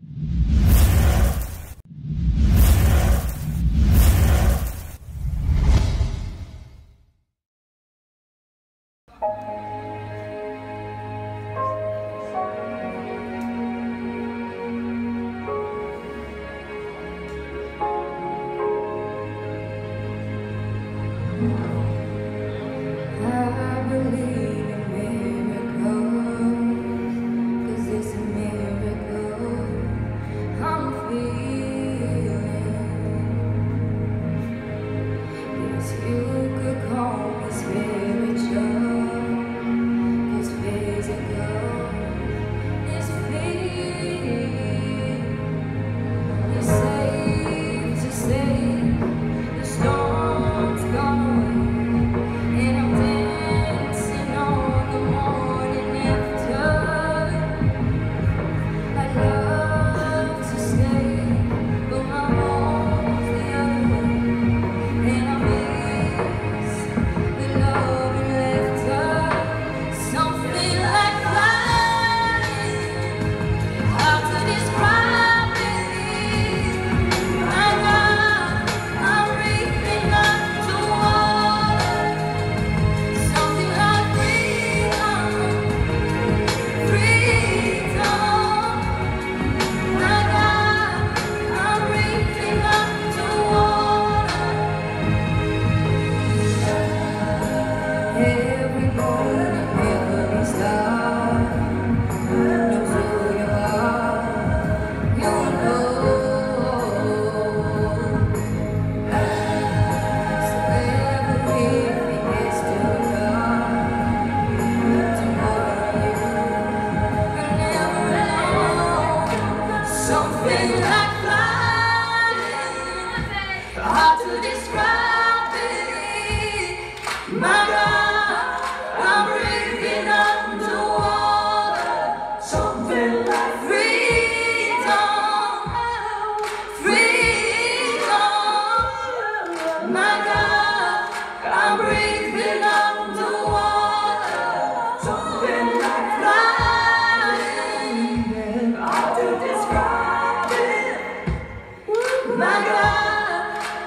I Hard to describe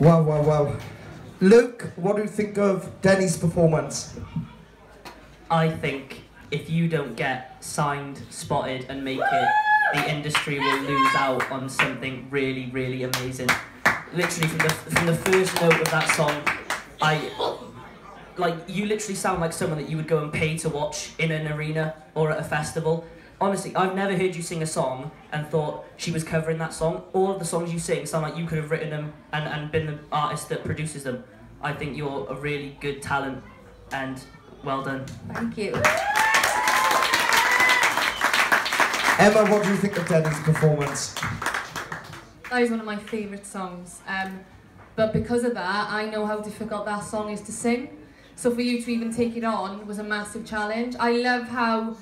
Wow, wow, wow. Luke, what do you think of Denni's performance? I think if you don't get signed, spotted, and make it, the industry will lose out on something really, really amazing. Literally, from the from the first note of that song, I like you literally sound like someone that you would go and pay to watch in an arena or at a festival. Honestly, I've never heard you sing a song and thought she was covering that song. All of the songs you sing sound like you could have written them and, and been the artist that produces them. I think you're a really good talent and well done. Thank you. Emma, what do you think of Denni's performance? That is one of my favourite songs. Um, but because of that, I know how difficult that song is to sing. So for you to even take it on was a massive challenge. I love how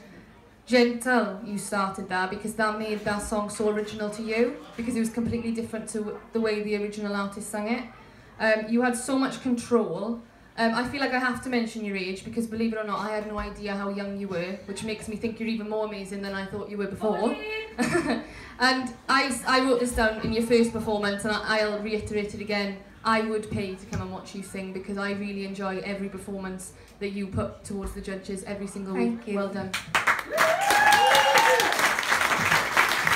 gentle you started that because that made that song so original to you because it was completely different to the way the original artist sang it. Um, you had so much control. Um, I feel like I have to mention your age because believe it or not, I had no idea how young you were, which makes me think you're even more amazing than I thought you were before. and I, I wrote this down in your first performance and I, I'll reiterate it again. I would pay to come and watch you sing because I really enjoy every performance that you put towards the judges every single Thank week. you. Well done.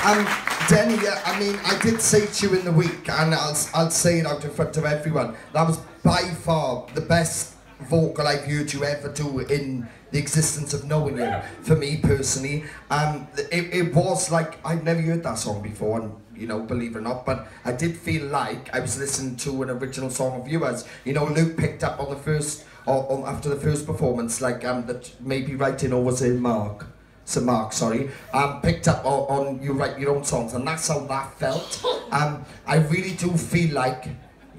And Denni, uh, I mean, I did say to you in the week, and I'll, I'll say it out in front of everyone, that was by far the best vocal I've heard you ever do in the existence of knowing you, for me personally. Um, it, it was like, I'd never heard that song before, and you know, believe it or not, but I did feel like I was listening to an original song of yours. You know, Luke picked up on the first, or, or after the first performance, like um, that maybe writing or was it Mark? St Mark, sorry, um, picked up on, on you write your own songs, and that's how that felt. Um, I really do feel like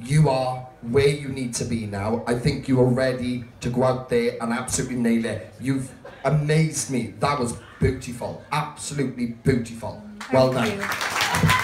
you are where you need to be now. I think you are ready to go out there and absolutely nail it. You've amazed me. That was beautiful, absolutely beautiful. Well done. you.